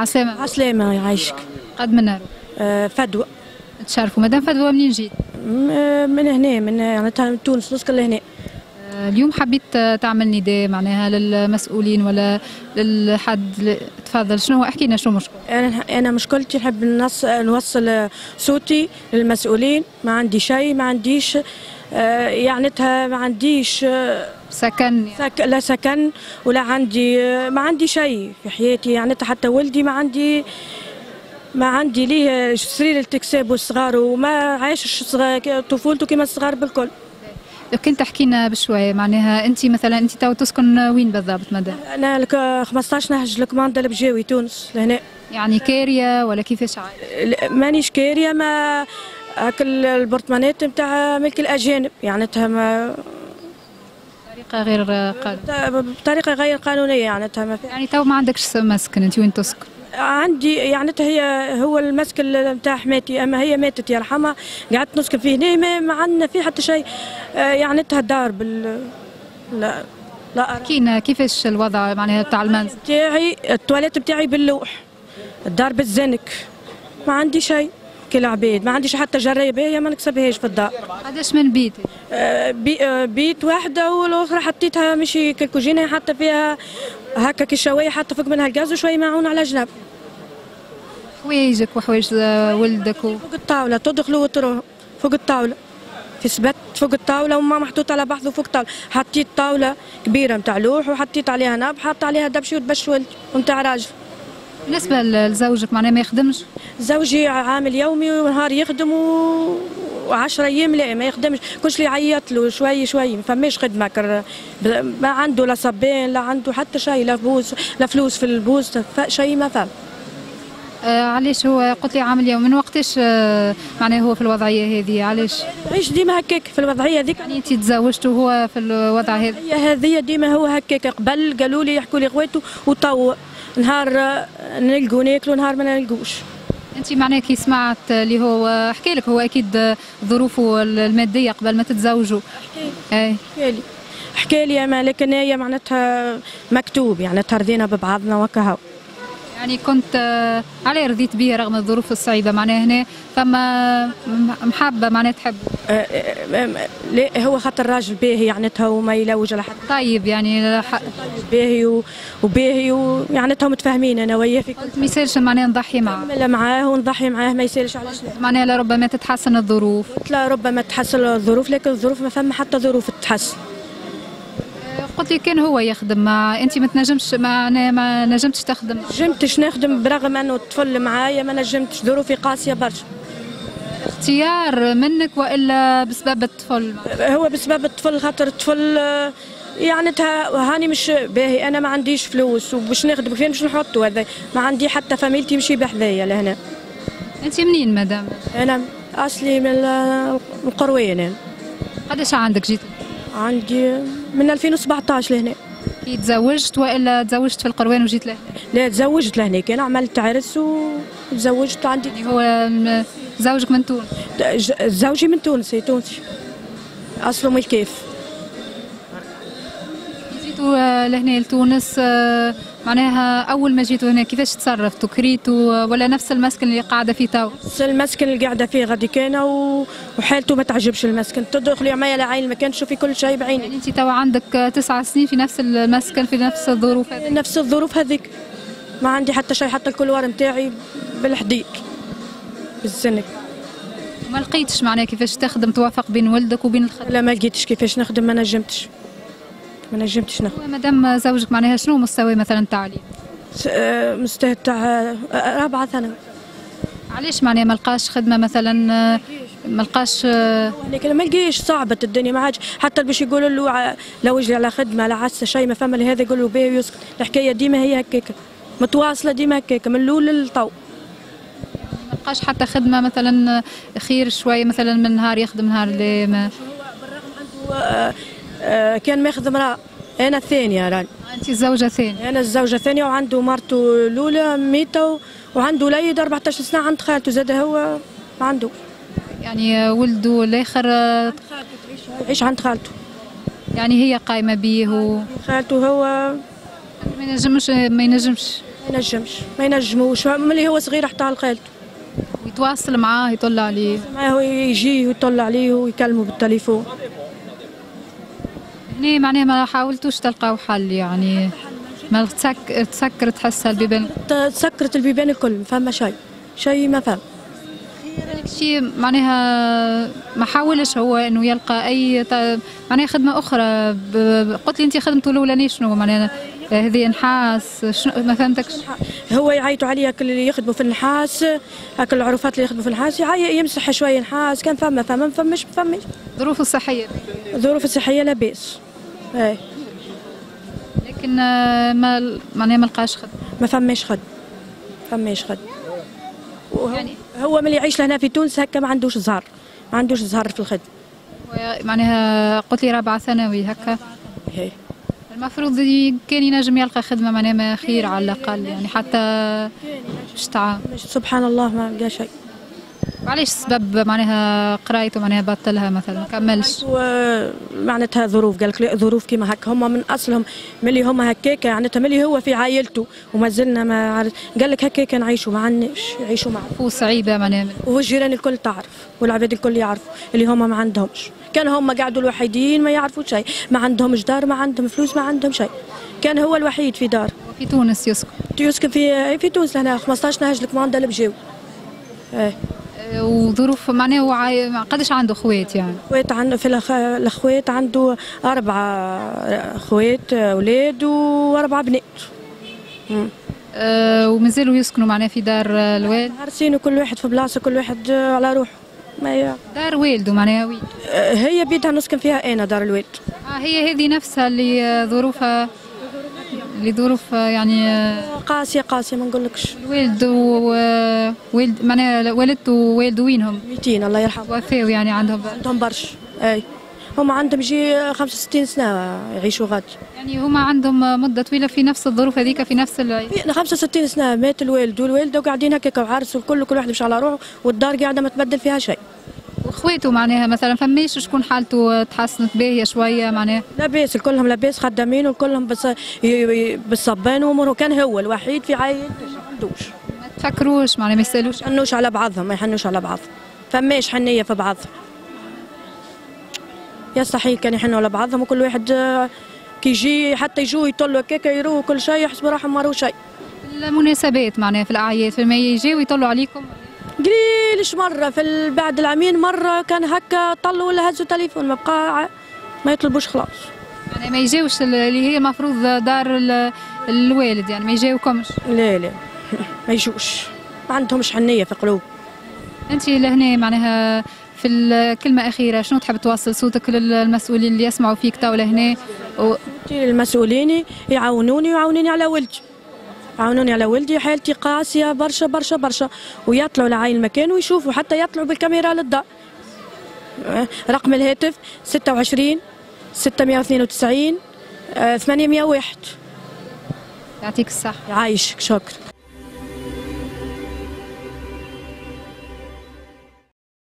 عسلامة. عسلامة يعيشك. قد من نهار آه، فدوى. تشرفوا مدام فدوى منين جيت؟ من هنا من يعني من تونس نسكن لهنا آه، اليوم حبيت آه، تعمل نداء معناها للمسؤولين ولا للحد تفضل. شنو هو؟ احكي لنا شنو مشكل. أنا أنا مشكلتي نحب نوصل صوتي للمسؤولين. ما عندي شيء ما عنديش آه، يعني تها ما عنديش سكن يعني. سك لا سكن ولا عندي ما عندي شيء في حياتي يعني حتى ولدي ما عندي ما عندي ليه سرير التكساب والصغار وما عايش الصغار- طفولته كما الصغار بالكل لو كنت تحكي لنا بشوي معناها انت مثلا انت تو تسكن وين بالضبط مدام؟ أنا لك 15 نهج الكومندان البجاوي تونس لهنا يعني كارية ولا كيفاش عايش؟ مانيش كارية ما البرطمانات نتاع ملك الأجانب يعني بطريقة غير قانونية بطريقة غير قانونية يعني ما في يعني تو ما عندكش مسكن انت وين تسكن؟ عندي يعني هي هو المسكن نتاع حماتي أما هي ماتت يرحمها قعدت نسكن فيه هنا ما, عندنا فيه حتى شيء آه، يعني تها دار بال لا لا أرى. حكينا كيفاش الوضع معناها بتاع المنزل؟ بتاعي التواليت بتاعي باللوح الدار بالزنك ما عندي شيء كل عبيد ما عنديش حتى جريبه هي ما نكسبهاش في الدار قداش من بيت؟ آه، بي آه، بيت واحدة والأخرى حطيتها مشي كالكوجينة حتى فيها هكا كشوية حتى فوق منها الغاز وشوية معون على جنب. حوايجك وحوايج آه، ولدك و... فوق الطاولة تدخلوا وتروحوا. فوق الطاولة. في سبت فوق الطاولة وما محطوط على بعض فوق الطاولة. حطيت طاولة كبيرة متاع لوح وحطيت عليها ناب حط عليها دبشي وتبش ولد ومتاع راجل بالنسبة ل- لزوجك معناها ما يخدمش؟ زوجي عامل يومي ونهار يخدم و... وعشرة أيام لا ما يخدمش. كل شي يعيط له شوي شوي ما فماش خدمة كر... ما عنده لا صبان لا عنده حتى شيء لا فلوس لا فلوس في البوست ف... شيء ما فهم. آه علاش هو قلت لي عامل يوم من وقتاش آه معناها هو في الوضعية هذه؟ علاش؟ عيش ديما هكاك في الوضعية ذيك يعني انت تزوجت وهو في الوضع هذا؟ هي هذه ديما هو هكاك. قبل قالوا لي يحكوا لي خواتو وطو نهار نلقوا ناكلوا نهار ما نلقوش. أنت معناها كي سمعت اللي هو حكى لك هو أكيد ظروفه المادية قبل ما تتزوجوا أي. حكالي حكالي أما لكن هي معناتها مكتوب يعني ترضينا ببعضنا وكهو. يعني كنت آه، عليه رضيت بيه رغم الظروف الصعيبة معناها هنا فما محبة معناها تحب. آه، آه، لا هو خاطر راجل باهي يعني وما يلوج على حد. طيب يعني ح- باهي وباهي ويعني تو متفاهمين أنا وياه في كل ما يصيرش معناها نضحي معه. نعمل معاه ونضحي معاه ما يسالش علاش لا. معناها لربما تتحسن الظروف. قلت له ربما تحسن الظروف لكن الظروف ما فما حتى ظروف تتحسن. قلت لي كان هو يخدم ما انت ما تنجمش ما ما نجمتش تخدم. نجمتش نخدم برغم أنه الطفل معايا ما نجمتش ظروفي قاسية برشا. اختيار منك وإلا بسبب الطفل؟ هو بسبب الطفل خاطر الطفل يعني هاني مش باهي أنا ما عنديش فلوس وباش نخدم فين باش نحطه هذا؟ ما عندي حتى فاميلتي مشي بحذايا لهنا. انت منين مدام؟ أنا أصلي من ال- القروين أنا. قداش عندك جيت؟ عندي من 2017 لهنا. كي تزوجت وإلا تزوجت في القروان وجيت له لا تزوجت لهناك أنا عملت عرس وتزوجت عندي. يعني هو زوجك من تونس؟ زوجي من تونس تونسي. أصله من الكيف جيتوا آه، لهنا لتونس آه، معناها أول ما جيتوا هنا كيفاش تصرفتوا كريتوا آه، ولا نفس المسكن اللي قاعدة فيه تو بس المسكن اللي قاعدة فيه غادي كان وحالته ما تعجبش المسكن. تدخلي معايا لعين المكان تشوفي كل شيء بعينك يعني انت تو عندك آه، تسع سنين في نفس المسكن في نفس الظروف هذه نفس الظروف هذيك. ما عندي حتى شيء حتى الكلوار نتاعي بالحديد بالزنك. ما لقيتش معناها كيفاش تخدم توافق بين ولدك وبين الخدمه لا ما لقيتش كيفاش نخدم ما نجمتش. ما نجمتش نخدم مادام زوجك معناها شنو مستوى مثلا التعليم؟ آه، مستوى تاع آه، رابعة ثانوي. علاش معناها ما لقاش خدمة مثلا آه، ما لقاش ما لقيش صعبت الدنيا ما عادش حتى باش يقولوا له لوج لي على خدمة لا عسى شيء ما فما لهذا يقول له باهي ويسكت. الحكاية ديما هي هكاك متواصلة ديما هكاك من الأول للطو. ما لقاش حتى خدمة مثلا خير شوية مثلا من نهار يخدم نهار اللي ما آه، آه، كان ماخذ امرأة. أنا الثانية راني أنت الزوجة ثانية أنا الزوجة الثانية وعنده مرته الأولى ميتة وعنده وليد 14 سنة. عند خالته زاد هو عنده. يعني آه، ولده الآخر آه، يعيش عند خالته. يعني هي قايمة بيه و خالته هو. ما ينجمش ما ينجمش. ما ينجمش. ما ينجموش. ملي هو صغير حتى على خالته. ويتواصل معاه يطل عليه. ما هو يجي ويطلع عليه ويكلمه بالتليفون. هنا معناها ما حاولتوش تلقاو حل يعني ما تسك... تسكر تحس البيبان. تسكرت البيبان الكل ما فما شيء شيء ما فهم. شيء معناها ما حاولش هو إنه يلقى أي. معناها خدمة أخرى ب... قلت لي انت خدمته الأولانية شنو؟ معناها هذه نحاس شنو ما فهمتكش؟ هو يعيطوا عليه هاك اللي يخدموا في النحاس هاك العروفات اللي يخدموا في النحاس يمسح شوية نحاس كان فما فما ما ما فماش ظروفه الصحية. الظروف الصحية لاباس. اي لكن آه، ما معناها ما لقاش خدمه ما فماش خد. فماش خد. وهو- يعني- هو ملي يعيش لهنا في تونس هكا ما عندوش زهر. ما عندوش زهر في الخدمه معناها قلت لي رابعه ثانوي هكا. هي. المفروض ي- كان ينجم يلقى خدمة معناها خير على الأقل يعني حتى تعاون مش- سبحان الله ما لقى شيء. وعلاش سبب معناها قرايته معناها بطلها مثلا. ما كملش. معناتها ظروف قال لك لا ظروف كيما هكا. هما من أصلهم ملي هما هكاكا معناتها ملي هو في عائلته. وما زلنا ما قال لك هكاكا نعيشوا ما عندناش يعيشوا معنا وصعيبه معناها. والجيران الكل تعرف والعباد الكل يعرفوا اللي هما ما عندهمش. كان هما قاعدوا الوحيدين ما يعرفوا شيء. ما عندهمش دار ما عندهم فلوس ما عندهم شيء. كان هو الوحيد في دار. في تونس يسكن. يسكن في في تونس هنا 15 نهج الكماندا اللي بجاو إيه. وظروف معناها هو عاي- قداش عنده خوات يعني. خوات عنده في الأخ- الأخوات عنده أربعة اخوات أولاد وأربعة بنات. مم. أه ومازالوا يسكنوا معناها في دار آه، الوالد عارسين كل واحد في بلاصة كل واحد على روحه. ما هي دار والده معناها وين هي بيدها نسكن فيها أنا دار الوالد. آه هي هذه نفسها اللي آه، ظروفها اللي ظروفها يعني آه، قاسية قاسية ما نقولكش. الوالد ووالد معناها والدته ووالده وينهم 200 الله يرحمه. وفاو يعني عندهم. عندهم برش أي. هم عندهم يجي 65 سنة يعيشوا غاد. يعني هما عندهم مدة طويلة في نفس الظروف هذيك في نفس ال... في 65 سنة مات الوالد والوالده وقاعدين هكاك وعرس والكل كل واحد مش على روحه والدار قاعدة ما تبدل فيها شيء. وخواته معناها مثلا فماش شكون حالته تحسنت باهية شوية معناها؟ لاباس الكلهم لاباس خدامين وكلهم بس بالصبان وأموره كان هو الوحيد في عائلته ما عندوش ما تفكروش معناها ما يسألوش؟ ما يحنوش على بعضهم ما يحنوش على بعض. فماش حنية في بعضهم. يستحيل كان يحنوا على بعضهم وكل واحد كي يجي حتى يجوا يطلوا هكاك يرووا كل شيء يحسبوا روحهم ما شيء. المناسبات معناها في الأعياد في ما يجيو يطلوا عليكم؟ قليلش مرة في بعد العامين مرة كان هكا طلوا ولا هزوا تليفون ما بقى ما يطلبوش خلاص. معناها ما يجيوش ال- اللي هي المفروض دار ال- الوالد يعني ما يجيوكمش. لا لا. ما يجوش. ما عندهمش حنية في قلوب. أنت لهنا معناها في الكلمة أخيرة شنو تحب توصل صوتك للمسؤولين اللي يسمعوا فيك تو لهنا؟ و... المسؤولين يعاونوني ويعاونوني على ولدي. يعاونوني على ولدي حالتي قاسية برشا برشا برشا. ويطلعوا لعين المكان ويشوفوا حتى يطلعوا بالكاميرا للدار أه، رقم الهاتف 26 692 آه، 801 يعطيك الصحة. يعيشك شكرا.